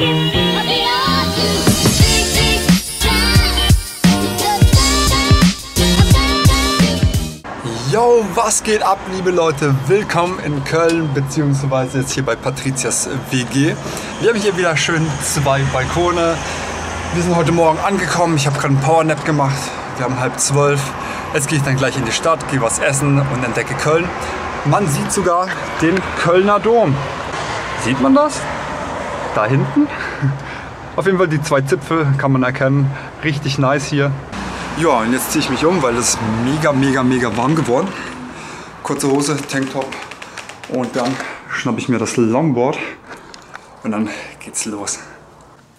Yo, was geht ab, liebe Leute? Willkommen in Köln, beziehungsweise jetzt hier bei Patrizias WG. Wir haben hier wieder schön zwei Balkone. Wir sind heute Morgen angekommen. Ich habe gerade einen Powernap gemacht. Wir haben halb zwölf. Jetzt gehe ich dann gleich in die Stadt, gehe was essen und entdecke Köln. Man sieht sogar den Kölner Dom. Sieht man das? Da hinten? Auf jeden Fall die zwei Zipfel kann man erkennen. Richtig nice hier. Ja, und jetzt ziehe ich mich um, weil es mega, mega, mega warm geworden. Kurze Hose, Tanktop und dann schnappe ich mir das Longboard und dann geht's los.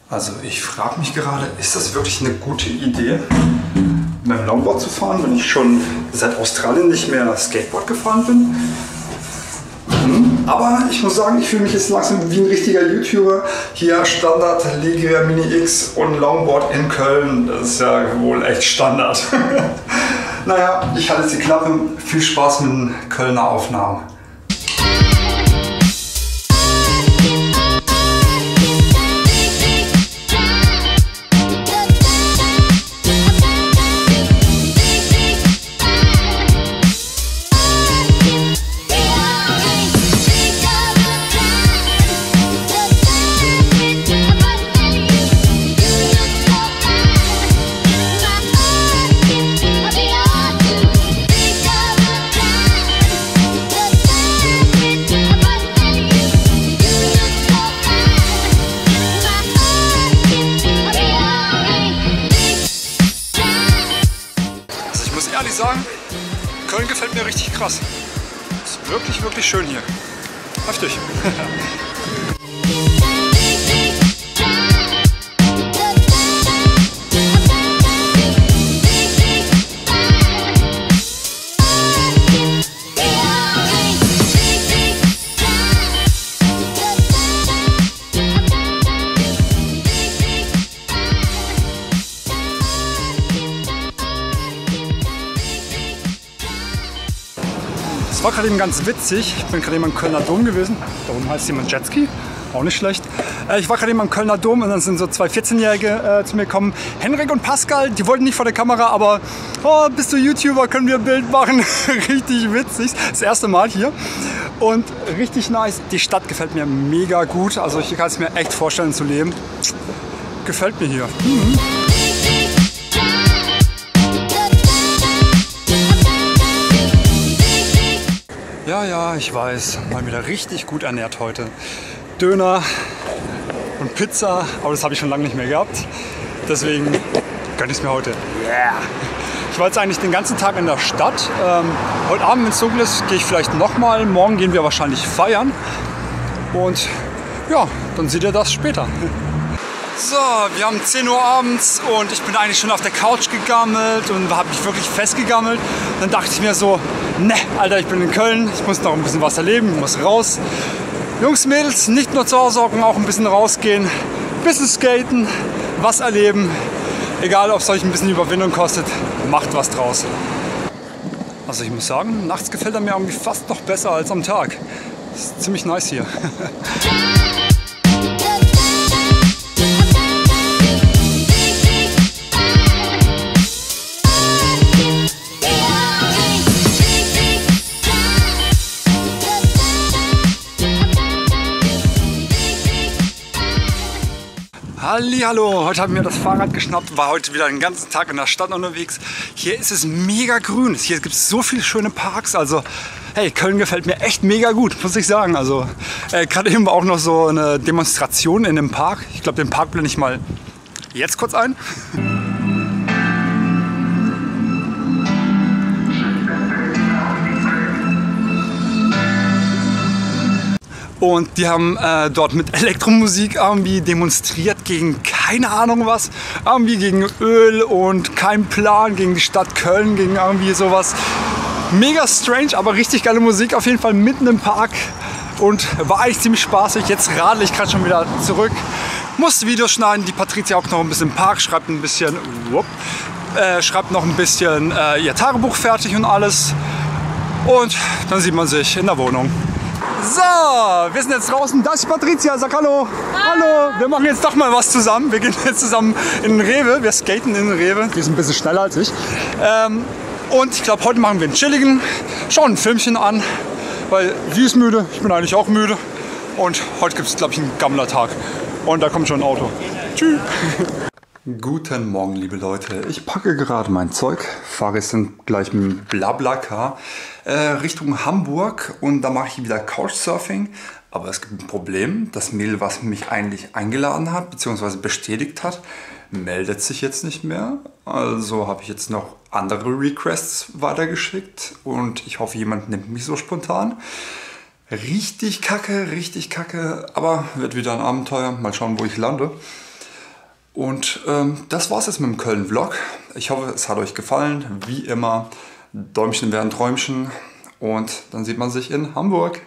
Also ich frage mich gerade, ist das wirklich eine gute Idee, mit dem Longboard zu fahren, wenn ich schon seit Australien nicht mehr Skateboard gefahren bin? Aber ich muss sagen, ich fühle mich jetzt langsam wie ein richtiger YouTuber. Hier Standard Ligria Mini X und Longboard in Köln. Das ist ja wohl echt Standard. naja, ich halte jetzt die Klappe. Viel Spaß mit den Kölner Aufnahmen. Muss ehrlich sagen, Köln gefällt mir richtig krass. Ist wirklich, wirklich schön hier. Heftig. Es war gerade eben ganz witzig. Ich bin gerade eben am Kölner Dom gewesen. Da oben heißt jemand Jetski. Auch nicht schlecht. Äh, Ich war gerade eben am Kölner Dom und dann sind so zwei 14-Jährige äh, zu mir gekommen. Henrik und Pascal, die wollten nicht vor der Kamera, aber oh, bist du YouTuber, können wir ein Bild machen. richtig witzig. Das erste Mal hier. Und richtig nice. Die Stadt gefällt mir mega gut. Also ich kann es mir echt vorstellen zu leben. Gefällt mir hier. Ja, ja, ich weiß. Mal wieder richtig gut ernährt heute. Döner und Pizza, aber das habe ich schon lange nicht mehr gehabt. Deswegen gönne ich es mir heute. Yeah. Ich war jetzt eigentlich den ganzen Tag in der Stadt. Ähm, heute Abend, wenn es dunkel ist, gehe ich vielleicht nochmal. Morgen gehen wir wahrscheinlich feiern. Und ja, dann seht ihr das später. So, wir haben 10 Uhr abends und ich bin eigentlich schon auf der Couch gegammelt und habe mich wirklich festgegammelt. Dann dachte ich mir so, ne, Alter, ich bin in Köln, ich muss noch ein bisschen was erleben, muss raus. Jungs, Mädels, nicht nur zu Hause hocken, auch ein bisschen rausgehen, ein bisschen skaten, was erleben. Egal, ob es euch ein bisschen Überwindung kostet, macht was draus. Also ich muss sagen, nachts gefällt er mir irgendwie fast noch besser als am Tag. Ist ziemlich nice hier. Hallo, heute haben wir das Fahrrad geschnappt, war heute wieder den ganzen Tag in der Stadt unterwegs. Hier ist es mega grün, hier gibt es so viele schöne Parks, also hey, Köln gefällt mir echt mega gut, muss ich sagen. Also äh, gerade eben war auch noch so eine Demonstration in dem Park. Ich glaube, den Park blende ich mal jetzt kurz ein. Und die haben äh, dort mit Elektromusik irgendwie demonstriert gegen keine Ahnung was. Irgendwie gegen Öl und kein Plan, gegen die Stadt Köln, gegen irgendwie sowas. Mega strange, aber richtig geile Musik auf jeden Fall mitten im Park. Und war eigentlich ziemlich spaßig. Jetzt radel ich gerade schon wieder zurück. Musste Videos schneiden. Die Patricia auch noch ein bisschen im Park, schreibt ein bisschen, whoop, äh, schreibt noch ein bisschen äh, ihr Tagebuch fertig und alles. Und dann sieht man sich in der Wohnung. So, wir sind jetzt draußen. Das ist Patricia. Sag Hallo. Hallo. Wir machen jetzt doch mal was zusammen. Wir gehen jetzt zusammen in den Rewe. Wir skaten in den Rewe. Die ist ein bisschen schneller als ich. Ähm, und ich glaube, heute machen wir einen chilligen, schauen ein Filmchen an, weil sie ist müde, ich bin eigentlich auch müde. Und heute gibt es, glaube ich, einen Gammler-Tag. Und da kommt schon ein Auto. Tschüss. Guten Morgen, liebe Leute. Ich packe gerade mein Zeug, fahre jetzt gleich mit Blablacar äh, Richtung Hamburg und da mache ich wieder Couchsurfing. Aber es gibt ein Problem. Das Mädel, was mich eigentlich eingeladen hat, beziehungsweise bestätigt hat, meldet sich jetzt nicht mehr. Also habe ich jetzt noch andere Requests weitergeschickt und ich hoffe, jemand nimmt mich so spontan. Richtig kacke, richtig kacke, aber wird wieder ein Abenteuer. Mal schauen, wo ich lande. Und ähm, das war's jetzt mit dem Köln-Vlog. Ich hoffe, es hat euch gefallen. Wie immer, Däumchen werden Träumchen. Und dann sieht man sich in Hamburg.